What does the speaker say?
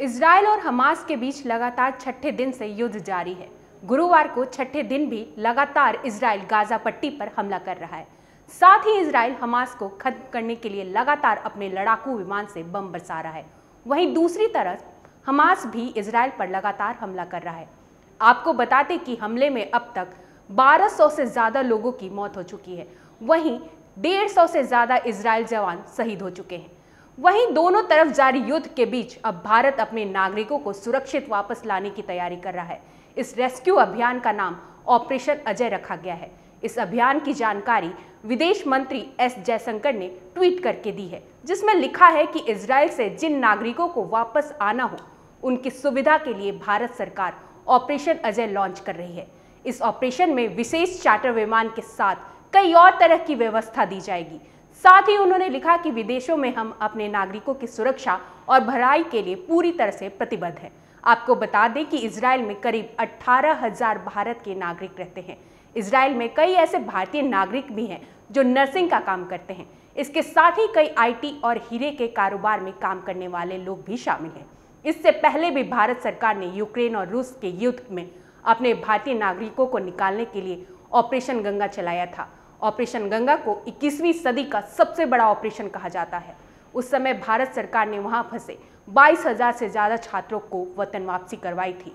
Israel और Hamas के बीच लगातार छठे दिन से युद्ध जारी है। गुरुवार को छठे दिन भी लगातार इसराइल गाजा पट्टी पर हमला कर रहा है। साथ ही इसराइल हमास को खत्म करने के लिए लगातार अपने लड़ाकू विमान से बम बरसा रहा है। वहीं दूसरी तरफ़, हमास भी इसराइल पर लगातार हमला कर रहा है। आपको बताते कि हमले में अब तक 1200 से ज़्यादा लोगों की मौत हो चुकी है। वहीं 150 से ज़्यादा इसराइल जवान शहीद हो चुके हैं। वहीं दोनों तरफ़ जारी युद्ध के बीच अब भारत अपने नागरिकों को सुरक्षित वापस लाने की तैयारी कर रहा है। इस रेस्क्यू अभियान का नाम ऑपरेशन अजय रखा गया है। इस अभियान की जानकारी विदेश मंत्री एस जयशंकर ने ट्वीट करके दी है, जिसमें लिखा है कि इसराइल से जिन नागरिकों को वापस आना हो, उनकी सुविधा के लिए भारत सरकार ऑपरेशन अजय लॉन्च कर रही है। इस ऑपरेशन में विशेष चार्टर विमान के साथ कई और तरह की व्यवस्था दी जाएगी साथ ही उन्होंने लिखा कि विदेशों में हम अपने नागरिकों की सुरक्षा और भलाई के लिए पूरी तरह से प्रतिबद्ध हैं। आपको बता दें कि इसराइल में करीब अट्ठारह हज़ार भारत के नागरिक रहते हैं। इसराइल में कई ऐसे भारतीय नागरिक भी हैं जो नर्सिंग का काम करते हैं। इसके साथ ही कई आईटी और हीरे के कारोबार में काम करने वाले लोग भी शामिल हैं। इससे पहले भी भारत सरकार ने यूक्रेन और रूस के युद्ध में अपने भारतीय नागरिकों को निकालने के लिए ऑपरेशन गंगा चलाया था। ऑपरेशन गंगा को 21वीं सदी का सबसे बड़ा ऑपरेशन कहा जाता है। उस समय भारत सरकार ने वहाँ फंसे बाईस हज़ार से ज़्यादा छात्रों को वतन वापसी करवाई थी।